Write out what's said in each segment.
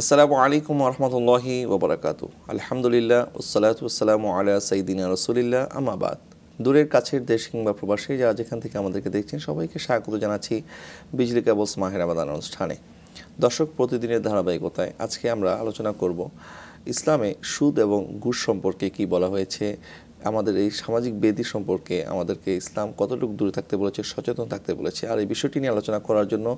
আসসালামু আলাইকুম রহমতুল্লাহি ওবরাকাত আলহামদুলিল্লাহ ওসালাত আসসালামু আলা সাইদিনা রসুলিল্লাহ আমাবাদ দূরের কাছের দেশ কিংবা প্রবাসী যারা যেখান থেকে আমাদেরকে দেখছেন, সবাইকে স্বাগত জানাচ্ছি বিজলি কেবলস মাহের আবাদান অনুষ্ঠানে। দর্শক, প্রতিদিনের ধারাবাহিকতায় আজকে আমরা আলোচনা করব ইসলামে সুদ এবং ঘুষ সম্পর্কে কি বলা হয়েছে আমাদের এই সামাজিক বেদি সম্পর্কে আমাদেরকে ইসলাম কতটুকু দূরে থাকতে বলেছে, সচেতন থাকতে বলেছে, আর এই বিষয়টি নিয়ে আলোচনা করার জন্য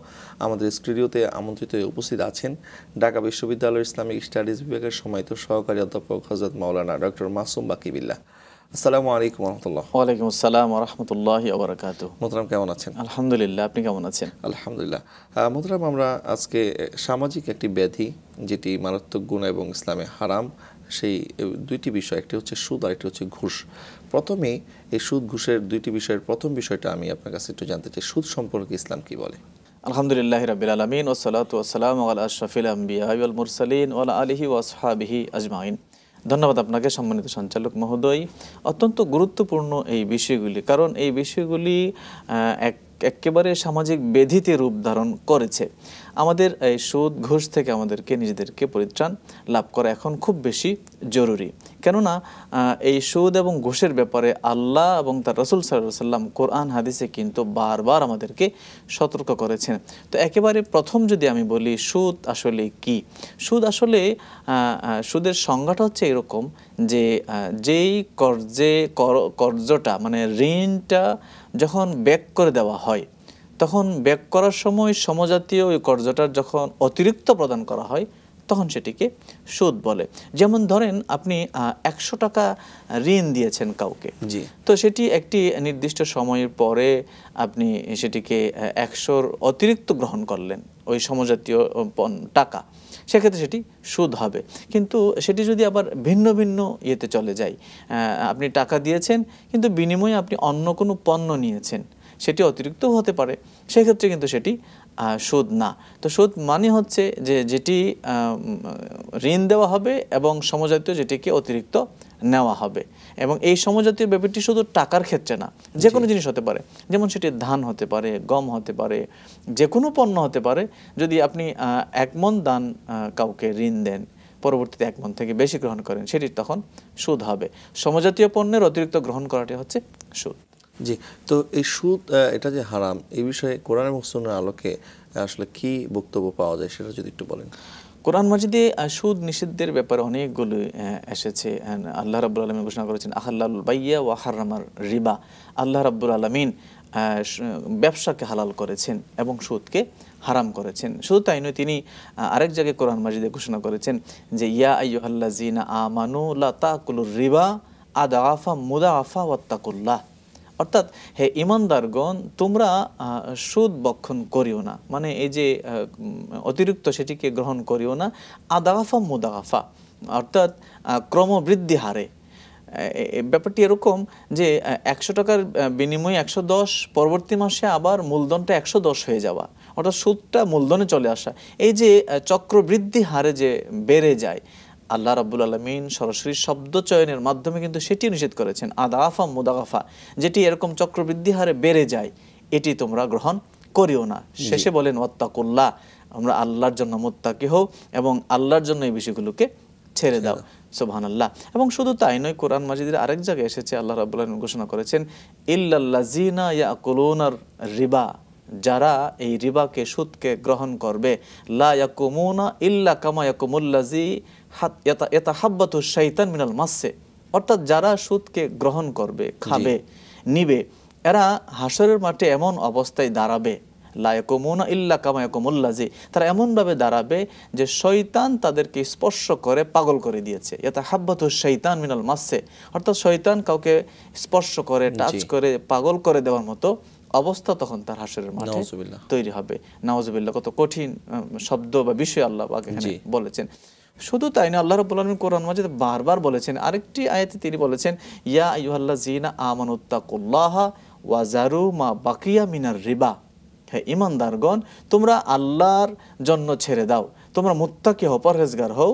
আমাদের স্টুডিওতে আমন্ত্রিত উপস্থিত আছেন ঢাকা বিশ্ববিদ্যালয়ের ইসলামিক স্টাডিজ বিভাগের সময়ত সহকারী অধ্যাপক হজরত মাওলানা ডক্টর মাসুম বাকিবিল্লা আসসালামু আলাইকুম রহমতুল্লাহ ওয়ালাইকুম আসসালাম রহমতুল্লাহ আবরকাত মোহতরাম কেমন আছেন? আলহামদুলিল্লাহ আপনি কেমন আছেন? আলহামদুলিল্লাহ। আহ, মোহতরাম আমরা আজকে সামাজিক একটি ব্যাধি যেটি মারাত্মক গুণ এবং ইসলামে হারাম সেই দুইটি বিষয় একটি হচ্ছে সুদ আর একটি হচ্ছে ঘুষ। প্রথমে এই সুদ ঘুষের দুইটি বিষয়ের প্রথম বিষয়টা আমি আপনার কাছে একটু জানতে চাই। সুদ সম্পর্কে ইসলাম কি বলে? আলহামদুলিল্লাহ রবিল আলমিন ওসলাত ওসালাম আল আশরফিল আম্বিয়া মুরসালিন ওয়াল আলিহি ওয়াসহাবিহি আজমাইন। ধন্যবাদ আপনাকে, সম্মানিত সঞ্চালক মহোদয়। অত্যন্ত গুরুত্বপূর্ণ এই বিষয়গুলি, কারণ এই বিষয়গুলি এক, একেবারে সামাজিক বেধিতে রূপ ধারণ করেছে। আমাদের এই সুদ, ঘুষ থেকে আমাদেরকে নিজেদেরকে পরিত্রাণ লাভ করা এখন খুব বেশি জরুরি। কেননা এই সুদ এবং ঘুষের ব্যাপারে আল্লাহ এবং তার রসুল সাল্লাম কোরআন, হাদিসে কিন্তু বারবার আমাদেরকে সতর্ক করেছেন। তো একেবারে প্রথম যদি আমি বলি, সুদ আসলে কি? সুদ আসলে সুদের সংজ্ঞাটা হচ্ছে এরকম যে যেই কর্জে, কর- কর্জটা মানে ঋণটা যখন ব্যাক করে দেওয়া হয় তখন ব্যাক করার সময় সমজাতীয় ওই কর্জটার যখন অতিরিক্ত প্রদান করা হয় তখন সেটিকে সুদ বলে। যেমন ধরেন আপনি একশো টাকা ঋণ দিয়েছেন কাউকে। জি। তো সেটি একটি নির্দিষ্ট সময়ের পরে আপনি সেটিকে একশোর অতিরিক্ত গ্রহণ করলেন ওই সমজাতীয় টাকা। সেক্ষেত্রে সেটি সুদ হবে। কিন্তু সেটি যদি আবার ভিন্ন ভিন্ন ইয়েতে চলে যায় আপনি টাকা দিয়েছেন কিন্তু বিনিময়ে আপনি অন্য কোনো পণ্য নিয়েছেন সেটি অতিরিক্ত হতে পারে। সেক্ষেত্রে কিন্তু সেটি সুদ না। তো সুদ মানে হচ্ছে যে যেটি ঋণ দেওয়া হবে এবং সমজাতীয় যেটিকে অতিরিক্ত নেওয়া হবে। এবং এই সমজাতীয় ব্যাপারটি শুধু টাকার ক্ষেত্রে না যে কোনো জিনিস হতে পারে। যেমন সেটি ধান হতে পারে গম হতে পারে যে কোনো পণ্য হতে পারে। যদি আপনি একমন দান কাউকে ঋণ দেন পরবর্তীতে এক মন থেকে বেশি গ্রহণ করেন সেটি তখন সুদ হবে। সমজাতীয় পণ্যের অতিরিক্ত গ্রহণ করাটি হচ্ছে সুদ। জি, তো এই সুদ এটা যে হারাম, এই বিষয়ে কোরআন এবং আলোকে আসলে কি বক্তব্য পাওয়া যায় সেটা যদি একটু বলেন। কোরআন মাজিদে সুদ নিষিদ্ধের ব্যাপারে অনেকগুলো এসেছে। আল্লাহ রাব্বুল আলমিন ঘোষণা করেছেন আহাল্লাল বাইয়া ও হারামার রিবা। আল্লাহ রাব্বুল আলমিন ব্যবসাকে হালাল করেছেন এবং সুদকে হারাম করেছেন। শুধু তাই নয়, তিনি আরেক জায়গায় কোরআন মাজিদে ঘোষণা করেছেন যে, ইয়া আইয়ুহাল্লা জিনা আমানু লা তাকুলুর রিবা আদা আফা মুদা আফা ওয়াত্তাকুল্লাহ। অর্থাৎ, হে ইমানদারগণ, তোমরা সুদ বক্ষণ করিও না। মানে এই যে অতিরিক্ত সেটিকে গ্রহণ করিও না। আদাগাফা মুদাগাফা অর্থাৎ ক্রমবৃদ্ধি হারে। ব্যাপারটি এরকম যে একশো টাকার বিনিময়ে একশো দশ, পরবর্তী মাসে আবার মূলধনটা একশো দশ হয়ে যাওয়া। অর্থাৎ সুদটা মূলধনে চলে আসা। এই যে চক্রবৃদ্ধি হারে যে বেড়ে যায় আল্লাহ রাব্বুল আলমিন সরাসরি শব্দ চয়নের মাধ্যমে কিন্তু সেটি নিষেধ করেছেন আদাফা মুদাগাফা যেটি এরকম চক্রবৃদ্ধি হারে বেড়ে যায় এটি তোমরা গ্রহণ করিও না। শেষে বলেন ওয়াত্তাকুল্লাহ আমরা আল্লাহর জন্য মুত্তাকি হও এবং আল্লাহর জন্য এই বিষয়গুলোকে ছেড়ে দাও। সুবহান আল্লাহ এবং শুধু তাই নয় কোরআন মাজিদের আরেক জায়গায় এসেছে আল্লাহ রাবুল আলমিন ঘোষণা করেছেন ইল্লাল্লাজিনা ইয়াকুলুনার রিবা। যারা এই রিবাকে সুদকে গ্রহণ করবে। লা ইয়াকুমুনা ইল্লা কামা ইয়াকুমুল্লাজি এটা হাব্বাতু শাইতান মিনাল মাসে অর্থাৎ যারা সুদকে গ্রহণ করবে খাবে নিবে এরা হাসরের মাঠে এমন অবস্থায় দাঁড়াবে। লায়কুমুনা ইল্লা কামায়াকুমুল্লাজি তারা এমনভাবে দাঁড়াবে যে শৈতান তাদেরকে স্পর্শ করে পাগল করে দিয়েছে। এটা হাব্বাতু শৈতান মিনাল মাসে অর্থাৎ শৈতান কাউকে স্পর্শ করে টাচ করে পাগল করে দেওয়ার মতো অবস্থা তখন তার হাসরের মাঠে তৈরি হবে। নাওজবিল্লা কত কঠিন শব্দ বা বিষয় আল্লাহ এখানে বলেছেন। শুধু তাই না আল্লাহ রাব্বুল আলামিন কোরআন মাজিদে বারবার বলেছেন আরেকটি আয়াতে তিনি বলেছেন ইয়া আইয়ুহাল্লাযীনা আমানুত্তাকুল্লাহা ওয়া জারু মা বাকিয়া মিনার রিবা। হ্যাঁ ইমানদারগণ তোমরা আল্লাহর জন্য ছেড়ে দাও। তোমরা মুত্তাকি হও পরহেজগার হও।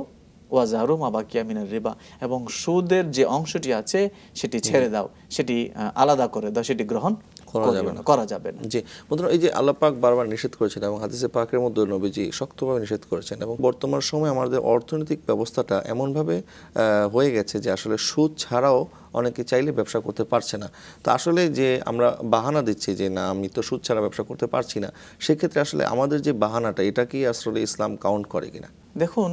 ওয়াজারু মা বাকিয়া মিনার রিবা। এবং সুদের যে অংশটি আছে সেটি ছেড়ে দাও। সেটি আলাদা করে দাও সেটি গ্রহণ করা যাবে না, করা যাবে না। জি বন্ধুরা এই যে আল্লাহ পাক বারবার নিষেধ করেছেন এবং হাদিসে পাকের মধ্যে নবীজি শক্তভাবে নিষেধ করেছেন এবং বর্তমান সময়ে আমাদের অর্থনৈতিক ব্যবস্থাটা এমনভাবে হয়ে গেছে যে আসলে সুদ ছাড়াও অনেকে চাইলে ব্যবসা করতে পারছে না। তো আসলে যে আমরা বাহানা দিচ্ছি যে না আমি তো সুদ ছাড়া ব্যবসা করতে পারছি না সেক্ষেত্রে আসলে আমাদের যে বাহানাটা এটা কি আসলে ইসলাম কাউন্ট করে কিনা? দেখুন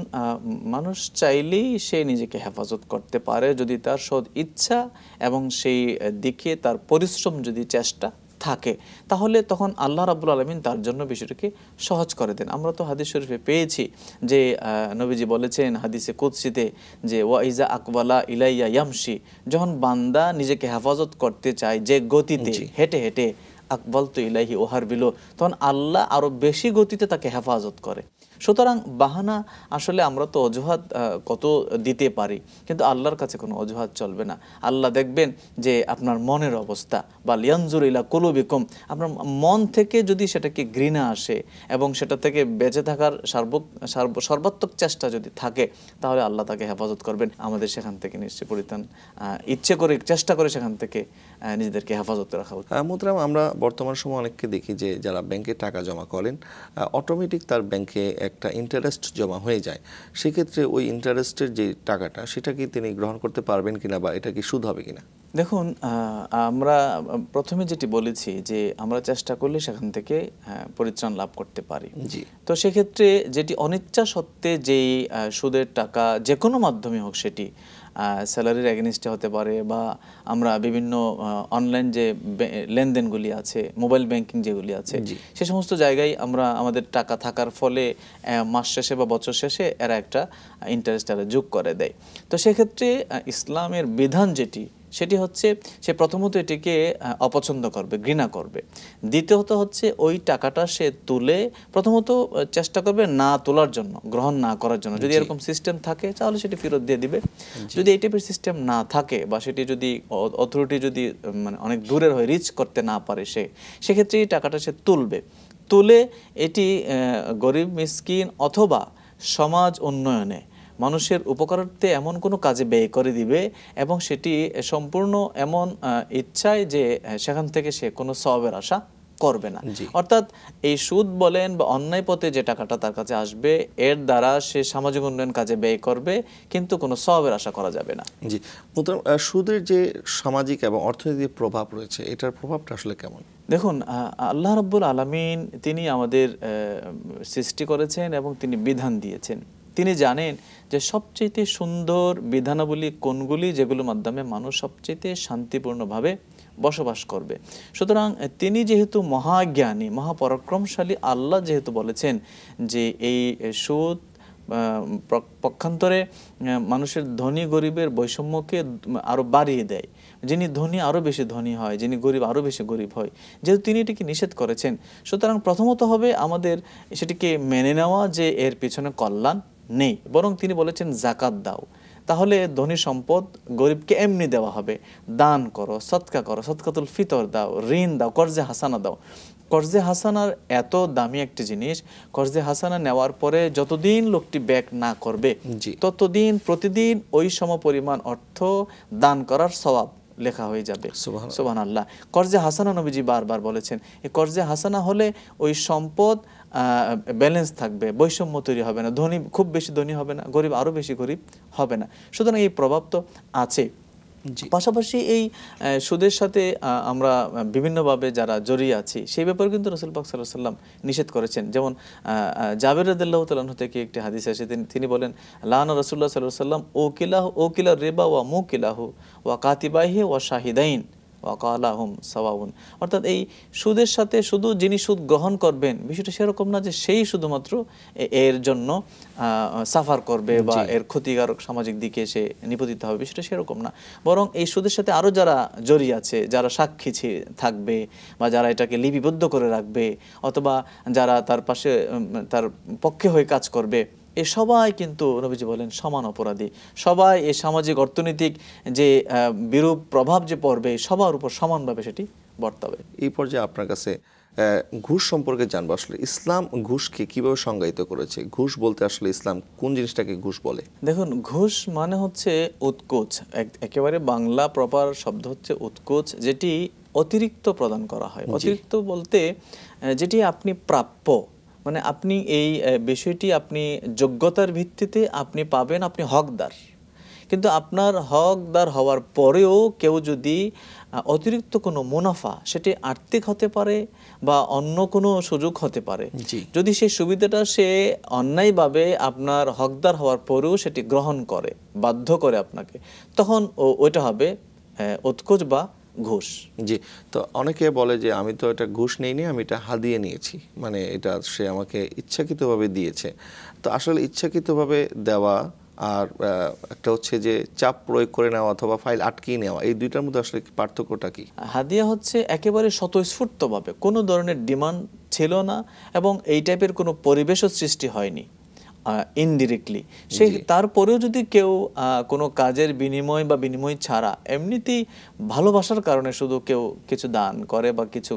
মানুষ চাইলেই সে নিজেকে হেফাজত করতে পারে যদি তার সদ ইচ্ছা এবং সেই দিকে তার পরিশ্রম যদি চেষ্টা থাকে তাহলে তখন আল্লাহ রাবুল আলমিন তার জন্য বিষয়টাকে সহজ করে দেন। আমরা তো হাদিস শরীফে পেয়েছি যে নবীজি বলেছেন হাদিসে কুৎসিতে যে ওয়াইজা আকবালা ইলাইয়া ইয়ামশি যখন বান্দা নিজেকে হেফাজত করতে চায় যে গতিতে হেঁটে হেঁটে আকবাল তো ইলাহি ওহার বিলো তখন আল্লাহ আরও বেশি গতিতে তাকে হেফাজত করে। সুতরাং বাহানা আসলে আমরা তো অজুহাত কত দিতে পারি, কিন্তু আল্লাহর কাছে কোনো অজুহাত চলবে না। আল্লাহ দেখবেন যে আপনার মনের অবস্থা, বা লিয়ানজুর ইলা কুলুবিকুম, আপনার মন থেকে যদি সেটাকে ঘৃণা আসে, এবং সেটা থেকে বেঁচে থাকার সার্ব- সর্বাত্মক চেষ্টা যদি থাকে, তাহলে আল্লাহ তাকে হেফাজত করবেন। আমাদের সেখান থেকে নিশ্চয় পরিত্রাণ ইচ্ছে করে, চেষ্টা করে সেখান থেকে নিজেদেরকে হেফাজত রাখা উচিত। মুদ্রাম, আমরা বর্তমান সময় অনেককে দেখি যে যারা ব্যাংকে টাকা জমা করেন অটোমেটিক তার ব্যাংকে একটা ইন্টারেস্ট জমা হয়ে যায় সেক্ষেত্রে ওই ইন্টারেস্টের যে টাকাটা সেটা কি তিনি গ্রহণ করতে পারবেন কিনা বা এটা কি সুদ হবে কিনা? দেখুন আমরা প্রথমে যেটি বলেছি যে আমরা চেষ্টা করলে সেখান থেকে পরিত্রাণ লাভ করতে পারি। জি। তো সেক্ষেত্রে যেটি অনিচ্ছা সত্ত্বে যেই সুদের টাকা যে কোনো মাধ্যমে হোক সেটি স্যালারির অ্যাগেনিস্টে হতে পারে বা আমরা বিভিন্ন অনলাইন যে লেনদেনগুলি আছে মোবাইল ব্যাংকিং যেগুলি আছে সে সমস্ত জায়গায় আমরা আমাদের টাকা থাকার ফলে মাস শেষে বা বছর শেষে এরা একটা ইন্টারেস্ট এরা যোগ করে দেয়। তো সেক্ষেত্রে ইসলামের বিধান যেটি সেটি হচ্ছে সে প্রথমত এটিকে অপছন্দ করবে ঘৃণা করবে। দ্বিতীয়ত হচ্ছে ওই টাকাটা সে তুলে প্রথমত চেষ্টা করবে না তোলার জন্য গ্রহণ না করার জন্য। যদি এরকম সিস্টেম থাকে তাহলে সেটি ফেরত দিয়ে দিবে। যদি এই টাইপের সিস্টেম না থাকে বা সেটি যদি অথরিটি যদি মানে অনেক দূরের হয় রিচ করতে না পারে সে সেক্ষেত্রে এই টাকাটা সে তুলবে। তুলে এটি গরিব মিসকিন অথবা সমাজ উন্নয়নে মানুষের উপকারার্থে এমন কোনো কাজে ব্যয় করে দিবে এবং সেটি সম্পূর্ণ এমন ইচ্ছায় যে সেখান থেকে সে কোনো সবের আশা করবে না। অর্থাৎ এই সুদ বলেন বা অন্যায় পথে যে টাকাটা তার কাছে আসবে এর দ্বারা সে সামাজিক উন্নয়ন কাজে ব্যয় করবে কিন্তু কোনো সবের আশা করা যাবে না। জি। সুদের যে সামাজিক এবং অর্থনৈতিক প্রভাব রয়েছে এটার প্রভাবটা আসলে কেমন? দেখুন আল্লাহ রব্বুল আলামিন তিনি আমাদের সৃষ্টি করেছেন এবং তিনি বিধান দিয়েছেন। তিনি জানেন যে সবচেয়ে সুন্দর বিধানাবলী কোনগুলি? যেগুলোর মাধ্যমে মানুষ সবচেয়ে শান্তিপূর্ণভাবে বসবাস করবে। সুতরাং তিনি যেহেতু মহাজ্ঞানী, মহাপরাক্রমশালী, আল্লাহ যেহেতু বলেছেন যে এই সুদ পক্ষান্তরে মানুষের ধনী গরিবের বৈষম্যকে আরও বাড়িয়ে দেয়। যিনি ধনী আরও বেশি ধনী হয়। যিনি গরিব আরও বেশি গরিব হয়। যেহেতু তিনি এটিকে নিষেধ করেছেন, সুতরাং প্রথমত হবে আমাদের সেটিকে মেনে নেওয়া যে এর পিছনে কল্যাণ নেই বরং তিনি বলেছেন জাকাত দাও। তাহলে ধনী সম্পদ গরিবকে এমনি দেওয়া হবে। দান করো সৎকা করো সৎকাতুল ফিতর দাও ঋণ দাও কর্জে হাসানা দাও। কর্জে হাসানার এত দামি একটি জিনিস কর্জে হাসানা নেওয়ার পরে যতদিন লোকটি ব্যাক না করবে। ততদিন প্রতিদিন ওই সম পরিমাণ অর্থ দান করার স্বভাব। লেখা হয়ে যাবে। সোহান আল্লাহ কর্জে হাসানা নবীজি বারবার বলেছেন এই কর্জে হাসানা হলে ওই সম্পদ ব্যালেন্স থাকবে বৈষম্য তৈরি হবে না। ধনী খুব বেশি ধনী হবে না গরিব আরও বেশি গরিব হবে না। সুতরাং এই প্রভাব তো আছে। পাশাপাশি এই সুদের সাথে আমরা বিভিন্নভাবে যারা জড়িয়ে আছি, সেই ব্যাপারে কিন্তু রসুল পাক সাল্লাহ সাল্লাম নিষেধ করেছেন। যেমন জাবের রদুল্লাহ তাল্লাহ থেকে একটি হাদিস আছে তিনি তিনি বলেন, লানা রসুল্লাহ সাল্লাহ সাল্লাম ও কিলাহ ও কিলা রেবা ওয়া মু কিলাহু ওয়া কাতিবাহি ওয়া শাহিদাইন। ওয়াকালাহুম সাওয়াউন অর্থাৎ এই সুদের সাথে শুধু যিনি সুদ গ্রহণ করবেন বিষয়টা সেরকম না যে সেই শুধুমাত্র এর জন্য সাফার করবে বা এর ক্ষতিকারক সামাজিক দিকে সে নিপতিত হবে বিষয়টা সেরকম না। বরং এই সুদের সাথে আরও যারা জড়িয়ে আছে যারা সাক্ষী থাকবে বা যারা এটাকে লিপিবদ্ধ করে রাখবে অথবা যারা তার পাশে তার পক্ষে হয়ে কাজ করবে এ সবাই কিন্তু নবীজি বলেন সমান অপরাধী। সবাই এই সামাজিক অর্থনৈতিক যে বিরূপ প্রভাব যে পড়বে সবার উপর সমানভাবে সেটি বর্তাবে। এই পর্যায়ে আপনার কাছে ঘুষ সম্পর্কে জানব। আসলে ইসলাম ঘুষকে কীভাবে সংজ্ঞায়িত করেছে? ঘুষ বলতে আসলে ইসলাম কোন জিনিসটাকে ঘুষ বলে? দেখুন ঘুষ মানে হচ্ছে উৎকোচ। এক- একেবারে বাংলা প্রপার শব্দ হচ্ছে উৎকোচ যেটি অতিরিক্ত প্রদান করা হয়। অতিরিক্ত বলতে যেটি আপনি প্রাপ্য। মানে আপনি এই বিষয়টি আপনি যোগ্যতার ভিত্তিতে আপনি পাবেন আপনি হকদার কিন্তু আপনার হকদার হওয়ার পরেও কেউ যদি অতিরিক্ত কোনো মুনাফা সেটি আর্থিক হতে পারে বা অন্য কোনো সুযোগ হতে পারে জি। যদি সেই সুবিধাটা সে অন্যায়ভাবে আপনার হকদার হওয়ার পরেও সেটি গ্রহণ করে বাধ্য করে আপনাকে তখন ও- ওইটা হবে উৎকোচ বা ঘুষ। জি তো অনেকে বলে যে আমি তো এটা ঘুষ নেইনি আমি এটা হাদিয়ে নিয়েছি। মানে এটা সে আমাকে ইচ্ছাকৃতভাবে দিয়েছে। তো আসলে ইচ্ছাকৃতভাবে দেওয়া আর একটা হচ্ছে যে চাপ প্রয়োগ করে নেওয়া অথবা ফাইল আটকিয়ে নেওয়া এই দুইটার মধ্যে আসলে পার্থক্যটা কি? হাদিয়া হচ্ছে একেবারে স্বতঃস্ফূর্তভাবে। কোনো ধরনের ডিমান্ড ছিল না এবং এই টাইপের কোনো পরিবেশও সৃষ্টি হয়নি। ইনডিরেক্টলি সে তারপরেও যদি কেউ কোনো কাজের বিনিময় বা বিনিময় ছাড়া এমনিতেই ভালোবাসার কারণে শুধু কেউ কিছু দান করে বা কিছু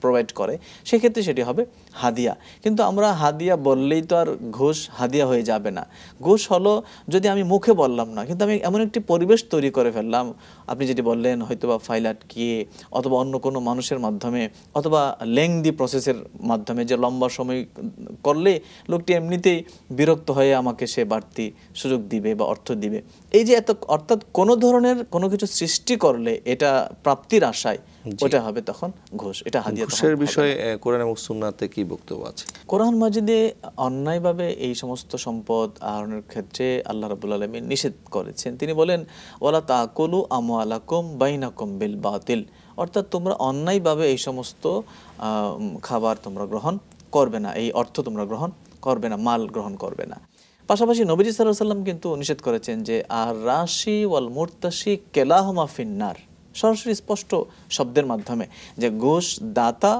প্রোভাইড করে সেক্ষেত্রে সেটি হবে হাদিয়া। কিন্তু আমরা হাদিয়া বললেই তো আর ঘুষ হাদিয়া হয়ে যাবে না। ঘুষ হলো যদি আমি মুখে বললাম না কিন্তু আমি এমন একটি পরিবেশ তৈরি করে ফেললাম আপনি যেটি বললেন হয়তো বা ফাইল আটকিয়ে অথবা অন্য কোনো মানুষের মাধ্যমে অথবা লেংদি প্রসেসের মাধ্যমে যে লম্বা সময় করলে লোকটি এমনিতেই বিরক্ত হয়ে আমাকে সে বাড়তি সুযোগ দিবে বা অর্থ দিবে। এই যে এত অর্থাৎ কোনো ধরনের কোনো কিছু সৃষ্টি করলে এটা প্রাপ্তির আশায় ওটা হবে তখন ঘুষ এটা হাদিয়া ঘুষের। বিষয়ে কোরআন এবং সুন্নাতে কি বক্তব্য আছে? কোরআন মাজিদে অন্যায়ভাবে এই সমস্ত সম্পদ আহরণের ক্ষেত্রে আল্লাহ রাবুল আলমী নিষেধ করেছেন। তিনি বলেন তাকুলু আমু আলাকুম বাইনাকুম বিল বাতিল। অর্থাৎ তোমরা অন্যায়ভাবে এই সমস্ত আহ, খাবার তোমরা গ্রহণ করবে না, এই অর্থ তোমরা গ্রহণ করবে না, মাল গ্রহণ করবে না। পাশাপাশি নবীজি সাল্লাহ সাল্লাম কিন্তু নিষেধ করেছেন যে, আর রাশি ওয়াল মুরতাসি কেলাহমা ফিন্নার। সরাসরি স্পষ্ট শব্দের মাধ্যমে যে ঘোষ দাতা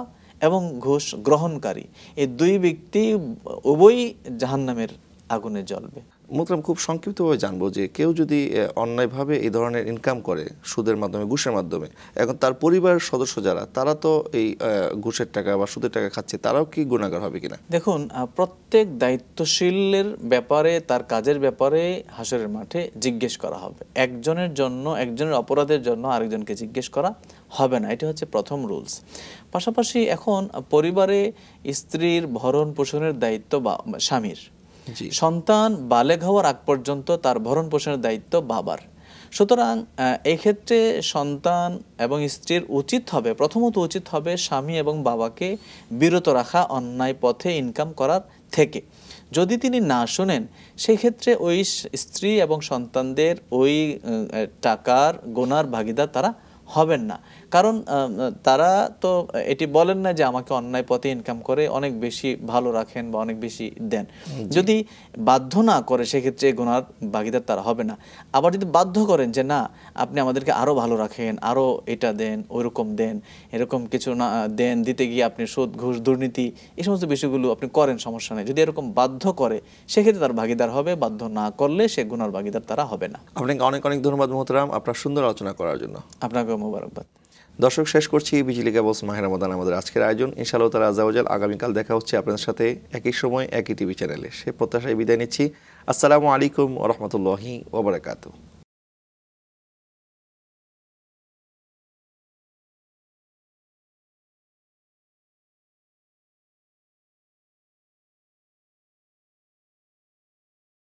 এবং ঘোষ গ্রহণকারী এই দুই ব্যক্তি উভয়ই জাহান্নামের আগুনে জ্বলবে। মোতরাম খুব সংক্ষিপ্তভাবে জানব যে কেউ যদি অন্যায়ভাবে এই ধরনের ইনকাম করে সুদের মাধ্যমে, ঘুষের মাধ্যমে, এখন তার পরিবারের সদস্য যারা, তারা তো এই ঘুষের টাকা বা সুদের টাকা খাচ্ছে, তারাও কি গুণাগার হবে কিনা? দেখুন প্রত্যেক দায়িত্বশীলের ব্যাপারে, তার কাজের ব্যাপারে হাসরের মাঠে জিজ্ঞেস করা হবে। একজনের জন্য, একজনের অপরাধের জন্য আরেকজনকে জিজ্ঞেস করা হবে না। এটা হচ্ছে প্রথম রুলস পাশাপাশি এখন পরিবারে স্ত্রীর ভরণ পোষণের দায়িত্ব বা স্বামীর। সন্তান বালেগ হওয়ার আগ পর্যন্ত তার ভরণ পোষণের দায়িত্ব বাবার। সুতরাং এক্ষেত্রে সন্তান এবং স্ত্রীর উচিত হবে, প্রথমত উচিত হবে স্বামী এবং বাবাকে বিরত রাখা, অন্যায় পথে ইনকাম করার থেকে। যদি তিনি না শোনেন সেই ক্ষেত্রে ওই স্ত্রী এবং সন্তানদের ওই টাকার গোনার ভাগিদার তারা হবেন না। কারণ তারা তো এটি বলেন না যে আমাকে অন্যায় পথে ইনকাম করে অনেক বেশি ভালো রাখেন বা অনেক বেশি দেন। যদি বাধ্য না করে সেক্ষেত্রে গুনার ভাগিদার তারা হবে না। আবার যদি বাধ্য করেন যে না আপনি আমাদেরকে আরও ভালো রাখেন আরও এটা দেন ওইরকম দেন এরকম কিছু না দেন দিতে গিয়ে আপনি সুদ ঘুষ দুর্নীতি এই সমস্ত বিষয়গুলো আপনি করেন সমস্যা নেই। যদি এরকম বাধ্য করে সেক্ষেত্রে তার ভাগিদার হবে বাধ্য না করলে সে গুনার ভাগিদার তারা হবে না। আপনাকে অনেক অনেক ধন্যবাদ মোহতারাম আপনার সুন্দর আলোচনা করার জন্য। আপনাকে মোবারকবাদ। দর্শক, শেষ করছি বিজলি কেবলস মাহের রমাদান আমাদের আজকের আয়োজন। ইনশাআল্লাহ তালা আজাউজাল আগামীকাল দেখা হচ্ছে আপনাদের সাথে একই সময়, একই টিভি চ্যানেলে। সে প্রত্যাশায় বিদায় নিচ্ছি। আসসালামু আলাইকুম রহমতুল্লাহি ওবরাকাতু